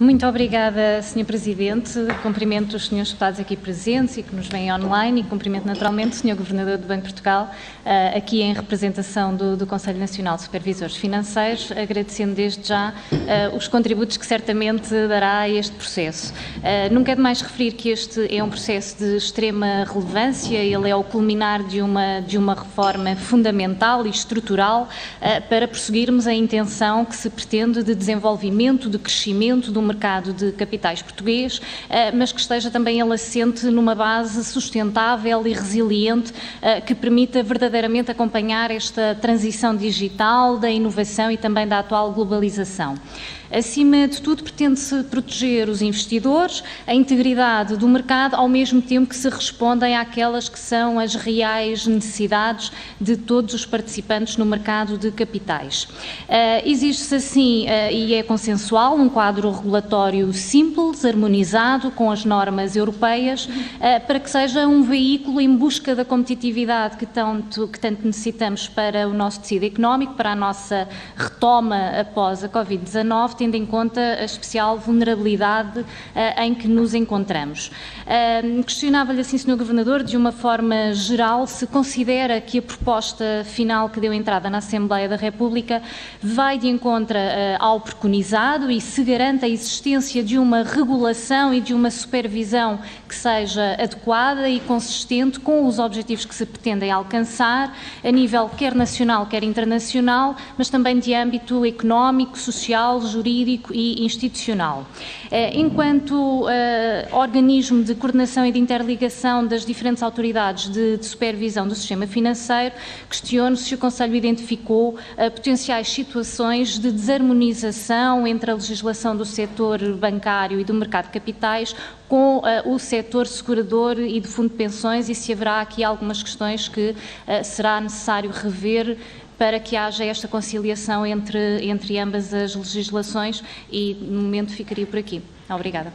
Muito obrigada, Sr. Presidente. Cumprimento os senhores deputados aqui presentes e que nos vêm online e cumprimento naturalmente o Sr. Governador do Banco de Portugal, eh, aqui em representação do, do Conselho Nacional de Supervisores Financeiros, agradecendo desde já eh, os contributos que certamente dará a este processo. Eh, nunca é demais referir que este é um processo de extrema relevância, ele é o culminar de uma, de uma reforma fundamental e estrutural para prosseguirmos a intenção que se pretende de desenvolvimento, de crescimento do mercado de capitais português, eh, mas que esteja também ele assente numa base sustentável e resiliente eh, que permita verdadeiramente acompanhar esta transição digital, da inovação e também da atual globalização. Acima de tudo, pretende-se proteger os investidores, a integridade do mercado, ao mesmo tempo que se respondem àquelas que são as reais necessidades de todos os participantes no mercado de capitais. Uh, Exige-se assim, uh, e é consensual, um quadro regulatório simples, harmonizado com as normas europeias, uh, para que seja um veículo em busca da competitividade que tanto, que tanto necessitamos para o nosso tecido económico, para a nossa retoma após a Covid-19 tendo em conta a especial vulnerabilidade uh, em que nos encontramos. Uh, Questionava-lhe assim, Sr. Governador, de uma forma geral, se considera que a proposta final que deu entrada na Assembleia da República vai de encontro ao preconizado e se garante a existência de uma regulação e de uma supervisão que seja adequada e consistente com os objetivos que se pretendem alcançar, a nível quer nacional, quer internacional, mas também de âmbito económico, social, jurídico e institucional. Eh, enquanto eh, organismo de coordenação e de interligação das diferentes autoridades de, de supervisão do sistema financeiro, questiono se o Conselho identificou eh, potenciais situações de desarmonização entre a legislação do setor bancário e do mercado de capitais com uh, o setor segurador e de fundo de pensões e se haverá aqui algumas questões que uh, será necessário rever para que haja esta conciliação entre, entre ambas as legislações e, no momento, ficaria por aqui. Obrigada.